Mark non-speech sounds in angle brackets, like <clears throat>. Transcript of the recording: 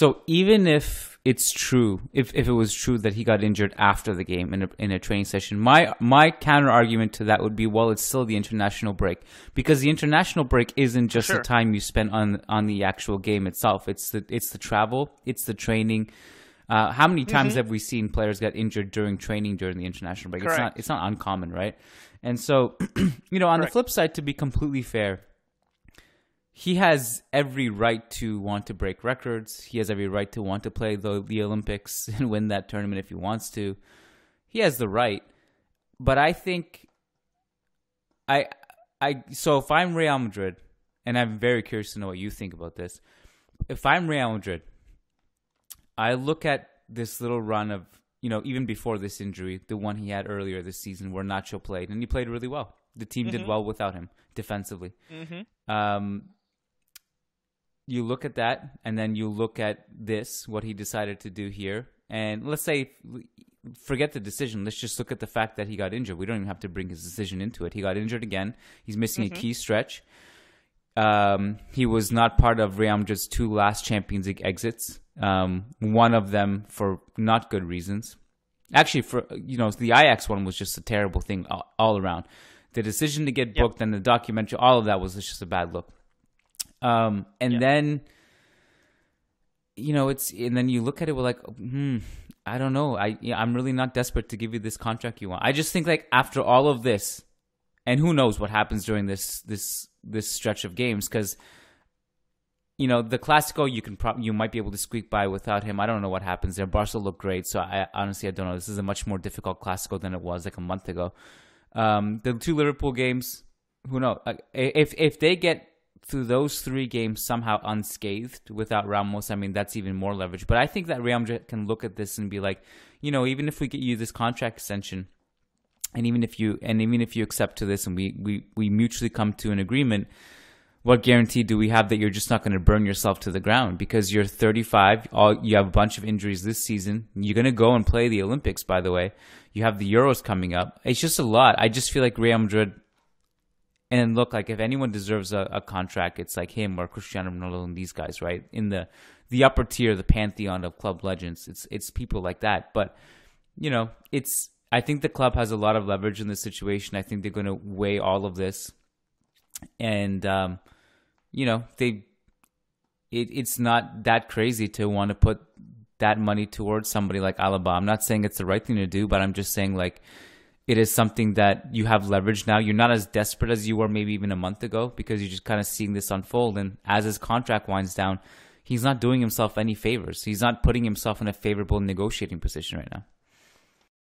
So even if it's true, if, if it was true that he got injured after the game in a, in a training session, my my counter argument to that would be, well, it's still the international break because the international break isn't just Sure. the time you spend on on the actual game itself. It's the it's the travel, it's the training. Uh, how many Mm-hmm. times have we seen players get injured during training during the international break? It's not it's not uncommon, right? And so, <clears throat> you know, on the flip side, to be completely fair, he has every right to want to break records. He has every right to want to play the the Olympics <laughs> and win that tournament if he wants to. He has the right. But I think I I so if I'm Real Madrid, and I'm very curious to know what you think about this. If I'm Real Madrid, I look at this little run of you know even before this injury, the one he had earlier this season where Nacho played, and he played really well. The team did well without him defensively. Um, you look at that, and then you look at this, what he decided to do here, and let's say, forget the decision. Let's just look at the fact that he got injured. We don't even have to bring his decision into it. He got injured again. He's missing a key stretch. Um, he was not part of Real Madrid's two last Champions League exits. Um, one of them for not good reasons. Actually, for you know, the Ajax one was just a terrible thing all, all around. The decision to get booked and the documentary, all of that was just a bad look. Um, and then, you know, it's and then you look at it, we're like, hmm, I don't know. I yeah, I'm really not desperate to give you this contract you want. I just think like after all of this, and who knows what happens during this this this stretch of games because you know the Clasico you can pro- you might be able to squeak by without him. I don't know what happens there. Barca look great, so I honestly I don't know. This is a much more difficult Clasico than it was like a month ago. Um, the two Liverpool games, who knows? If if they get through those three games somehow unscathed without Ramos, I mean that's even more leverage. But I think that Real Madrid can look at this and be like, you know, even if we get you this contract extension, and even if you and even if you accept to this and we we, we mutually come to an agreement what guarantee do we have that you're just not going to burn yourself to the ground? Because you're 35 all you have a bunch of injuries this season. You're going to go and play the olympics by the way. You have the euros coming up. It's just a lot. I just feel like real madrid and look like if anyone deserves a, a contract it's like him or cristiano ronaldo and these guys right in the the upper tier the pantheon of club legends it's it's people like that but you know, it's. I think the club has a lot of leverage in this situation. I think they're going to weigh all of this, and um, you know, they. It, it's not that crazy to want to put that money towards somebody like Alaba. I'm not saying it's the right thing to do, but I'm just saying like it is something that you have leverage now. You're not as desperate as you were maybe even a month ago because you're just kind of seeing this unfold. And as his contract winds down, he's not doing himself any favors. He's not putting himself in a favorable negotiating position right now.